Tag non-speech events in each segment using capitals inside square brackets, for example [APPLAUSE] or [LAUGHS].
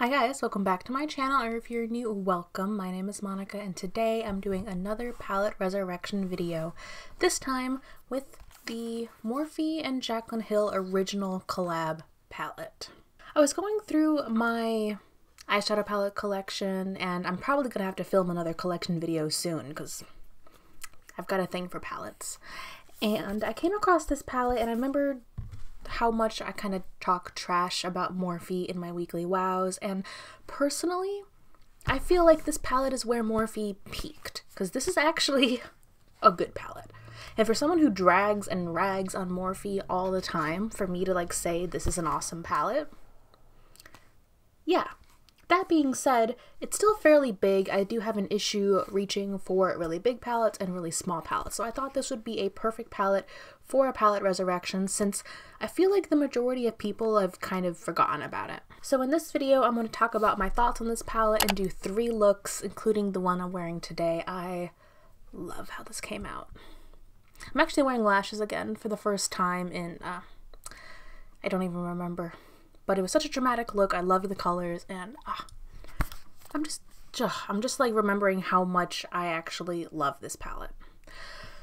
Hi guys, welcome back to my channel, or if you're new, welcome. My name is Monica, and today I'm doing another palette resurrection video, this time with the Morphe and Jaclyn Hill original collab palette. I was going through my eyeshadow palette collection, and I'm probably going to have to film another collection video soon, because I've got a thing for palettes. And I came across this palette, and I remember how much I kind of talk trash about Morphe in my weekly wows, and personally, I feel like this palette is where Morphe peaked, because this is actually [LAUGHS] a good palette. And for someone who drags and rags on Morphe all the time, for me to like say this is an awesome palette, yeah, that being said, it's still fairly big. I do have an issue reaching for really big palettes and really small palettes, so I thought this would be a perfect palette for a palette resurrection since I feel like the majority of people have kind of forgotten about it. So in this video, I'm going to talk about my thoughts on this palette and do three looks, including the one I'm wearing today. I love how this came out. I'm actually wearing lashes again for the first time in, uh, I don't even remember but it was such a dramatic look. I loved the colors, and uh, I'm just, I'm just like remembering how much I actually love this palette.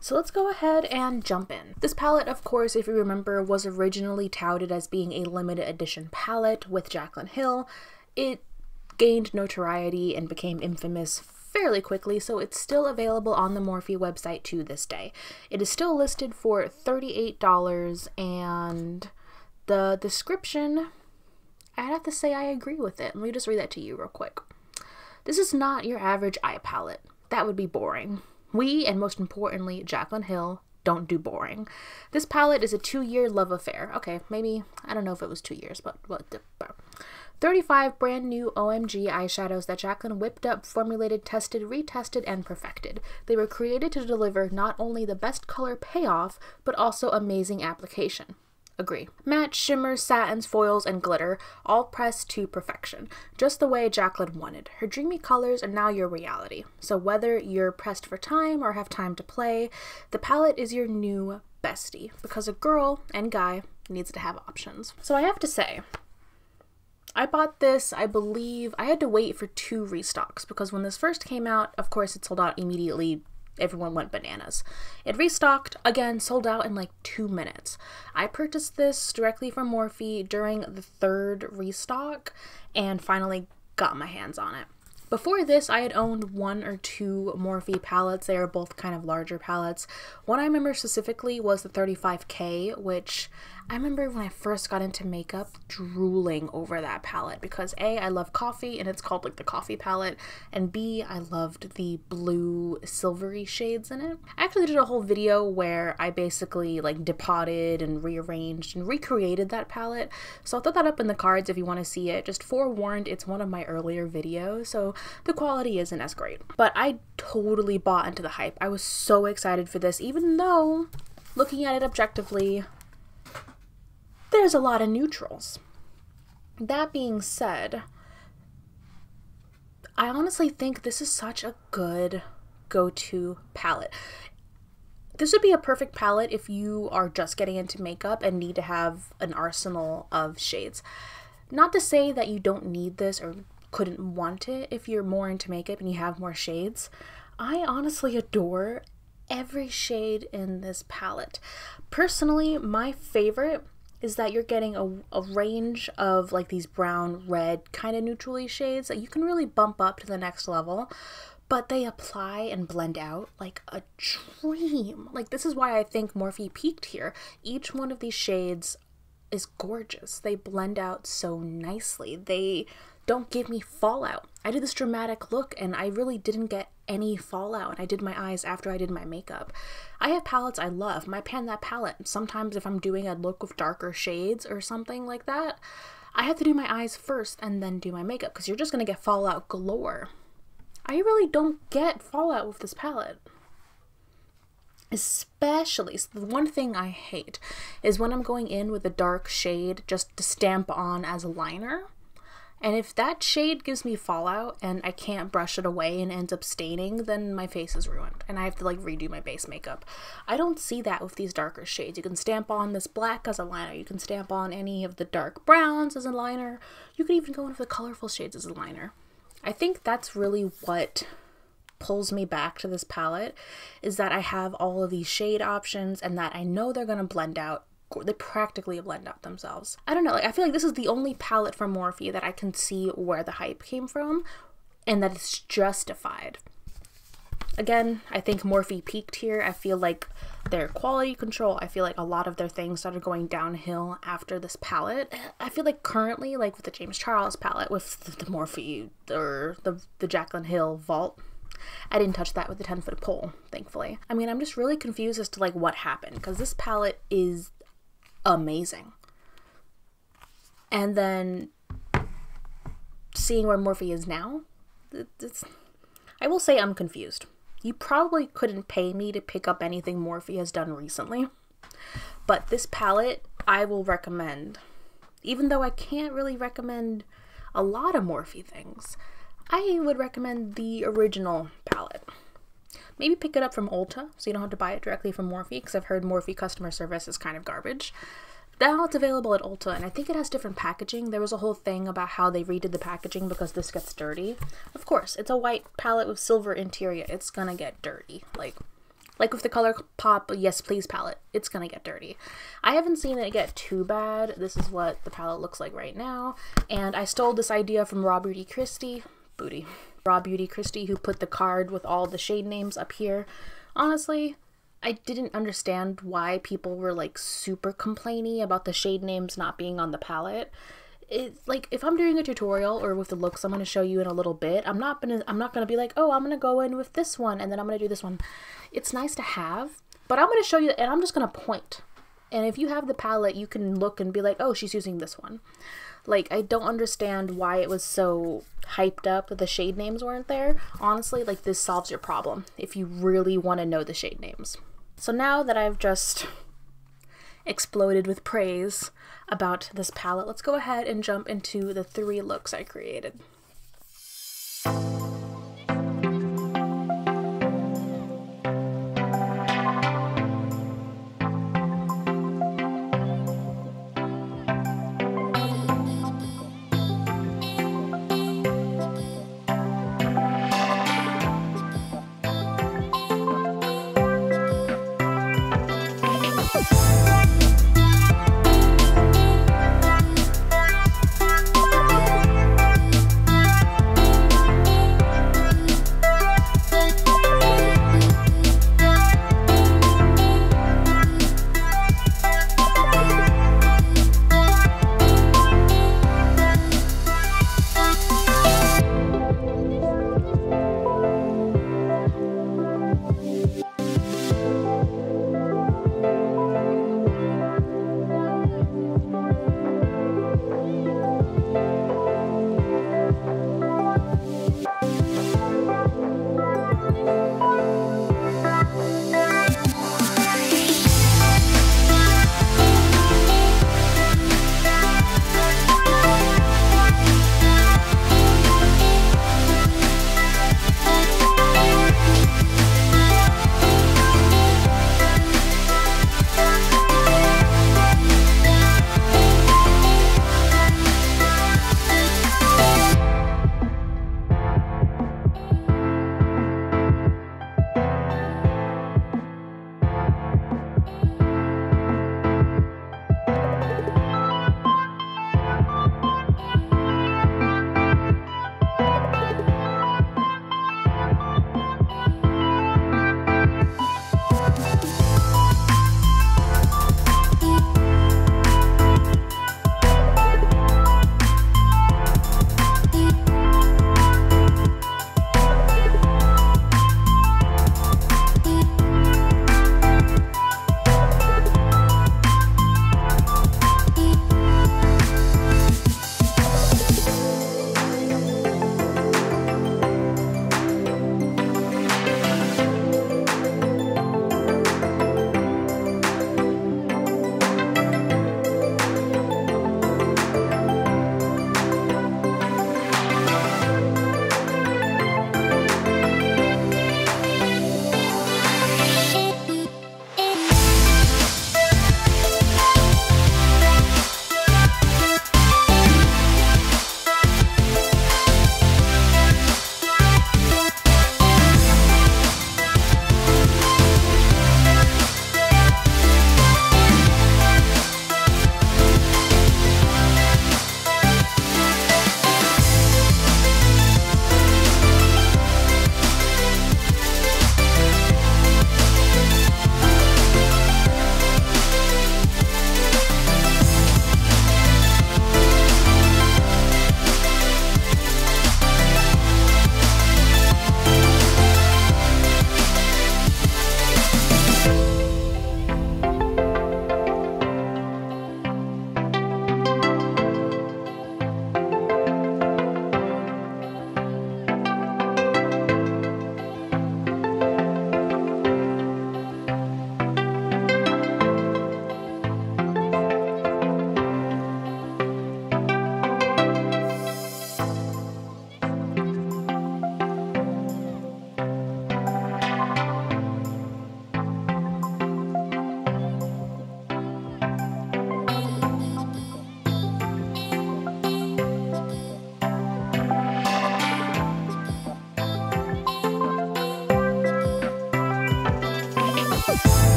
So let's go ahead and jump in. This palette, of course, if you remember, was originally touted as being a limited edition palette with Jaclyn Hill. It gained notoriety and became infamous fairly quickly, so it's still available on the Morphe website to this day. It is still listed for $38 and the description I'd have to say I agree with it. Let me just read that to you real quick. This is not your average eye palette. That would be boring. We, and most importantly, Jaclyn Hill, don't do boring. This palette is a two-year love affair. Okay, maybe, I don't know if it was two years, but what the... 35 brand new OMG eyeshadows that Jaclyn whipped up, formulated, tested, retested, and perfected. They were created to deliver not only the best color payoff, but also amazing application. Agree. Matte, shimmers, satins, foils, and glitter, all pressed to perfection, just the way Jaclyn wanted. Her dreamy colors are now your reality. So whether you're pressed for time or have time to play, the palette is your new bestie, because a girl and guy needs to have options. So I have to say, I bought this, I believe, I had to wait for two restocks because when this first came out, of course, it sold out immediately everyone went bananas. It restocked, again, sold out in like two minutes. I purchased this directly from Morphe during the third restock and finally got my hands on it. Before this, I had owned one or two Morphe palettes. They are both kind of larger palettes. One I remember specifically was the 35K, which I remember when I first got into makeup drooling over that palette because A, I love coffee and it's called like the coffee palette, and B, I loved the blue silvery shades in it. I actually did a whole video where I basically like depotted and rearranged and recreated that palette, so I'll throw that up in the cards if you want to see it. Just forewarned, it's one of my earlier videos, so the quality isn't as great. But I totally bought into the hype. I was so excited for this, even though looking at it objectively, there's a lot of neutrals. That being said, I honestly think this is such a good go to palette. This would be a perfect palette if you are just getting into makeup and need to have an arsenal of shades. Not to say that you don't need this or couldn't want it if you're more into makeup and you have more shades. I honestly adore every shade in this palette. Personally, my favorite is that you're getting a, a range of like these brown, red, kind of neutrally shades that you can really bump up to the next level but they apply and blend out like a dream. Like, this is why I think Morphe peaked here. Each one of these shades is gorgeous. They blend out so nicely. They don't give me fallout. I did this dramatic look and I really didn't get any fallout and I did my eyes after I did my makeup. I have palettes I love. My Pan That palette. Sometimes if I'm doing a look with darker shades or something like that, I have to do my eyes first and then do my makeup because you're just going to get fallout galore. I really don't get fallout with this palette. Especially, so the one thing I hate is when I'm going in with a dark shade just to stamp on as a liner And if that shade gives me fallout and I can't brush it away and ends up staining, then my face is ruined and I have to like redo my base makeup. I don't see that with these darker shades. You can stamp on this black as a liner. You can stamp on any of the dark browns as a liner. You can even go in for the colorful shades as a liner. I think that's really what pulls me back to this palette is that I have all of these shade options and that I know they're going to blend out they practically blend out themselves. I don't know, like I feel like this is the only palette from Morphe that I can see where the hype came from and that it's justified. Again, I think Morphe peaked here. I feel like their quality control, I feel like a lot of their things started going downhill after this palette. I feel like currently, like with the James Charles palette, with the, the Morphe or the, the Jaclyn Hill Vault, I didn't touch that with the 10 foot pole, thankfully. I mean, I'm just really confused as to like what happened because this palette is amazing. And then seeing where Morphe is now, it's, I will say I'm confused. You probably couldn't pay me to pick up anything Morphe has done recently, but this palette I will recommend. Even though I can't really recommend a lot of Morphe things, I would recommend the original palette. Maybe pick it up from Ulta so you don't have to buy it directly from Morphe because I've heard Morphe customer service is kind of garbage. Now it's available at Ulta and I think it has different packaging. There was a whole thing about how they redid the packaging because this gets dirty. Of course, it's a white palette with silver interior. It's gonna get dirty. Like like with the ColourPop Yes Please palette, it's gonna get dirty. I haven't seen it get too bad. This is what the palette looks like right now. And I stole this idea from Raw Beauty Kristi. Booty. Raw Beauty Kristi who put the card with all the shade names up here. Honestly, I didn't understand why people were like super complainy about the shade names not being on the palette. It's like if I'm doing a tutorial or with the looks I'm going to show you in a little bit, I'm not gonna I'm not gonna be like, oh, I'm gonna go in with this one and then I'm gonna do this one. It's nice to have, but I'm gonna show you and I'm just gonna point. And if you have the palette, you can look and be like, oh, she's using this one. Like, I don't understand why it was so hyped up that the shade names weren't there. Honestly, like, this solves your problem if you really want to know the shade names. So now that I've just exploded with praise about this palette, let's go ahead and jump into the three looks I created.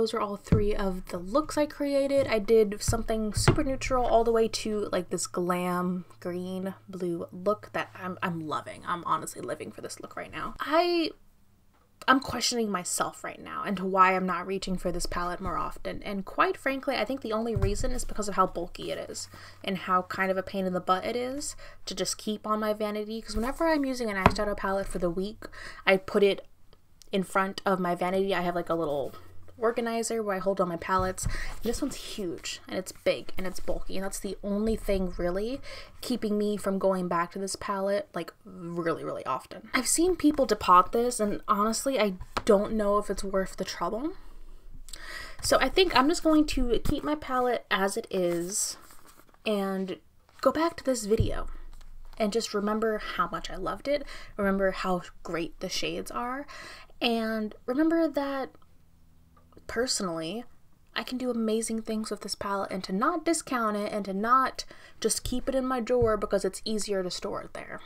Those are all three of the looks I created. I did something super neutral all the way to like this glam green blue look that I'm, I'm loving. I'm honestly living for this look right now. I I'm questioning myself right now and why I'm not reaching for this palette more often. And quite frankly, I think the only reason is because of how bulky it is and how kind of a pain in the butt it is to just keep on my vanity. Because whenever I'm using an eyeshadow palette for the week, I put it in front of my vanity. I have like a little organizer where I hold all my palettes. This one's huge and it's big and it's bulky and that's the only thing really keeping me from going back to this palette like really really often. I've seen people depot this and honestly I don't know if it's worth the trouble. So I think I'm just going to keep my palette as it is and go back to this video and just remember how much I loved it, remember how great the shades are, and remember that personally, I can do amazing things with this palette and to not discount it and to not just keep it in my drawer because it's easier to store it there.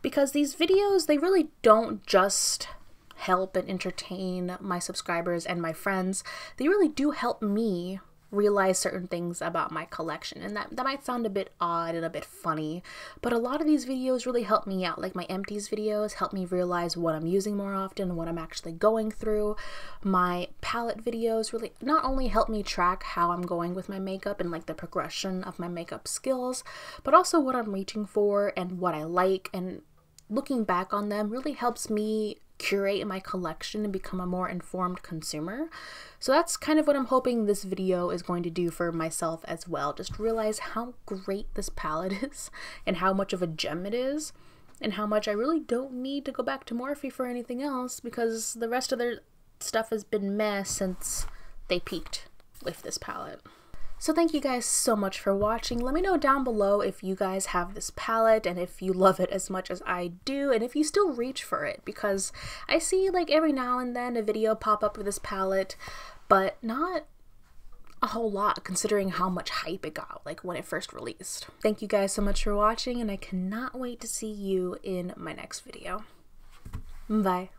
Because these videos, they really don't just help and entertain my subscribers and my friends, they really do help me realize certain things about my collection. And that, that might sound a bit odd and a bit funny, but a lot of these videos really help me out. Like my empties videos help me realize what I'm using more often, what I'm actually going through. My palette videos really not only help me track how I'm going with my makeup and like the progression of my makeup skills, but also what I'm reaching for and what I like and looking back on them really helps me curate my collection and become a more informed consumer. So that's kind of what I'm hoping this video is going to do for myself as well. Just realize how great this palette [LAUGHS] is and how much of a gem it is and how much I really don't need to go back to Morphe for anything else because the rest of their stuff has been meh since they peaked with this palette. So thank you guys so much for watching. Let me know down below if you guys have this palette and if you love it as much as I do and if you still reach for it because I see like every now and then a video pop up with this palette but not a whole lot considering how much hype it got like when it first released. Thank you guys so much for watching and I cannot wait to see you in my next video. Bye.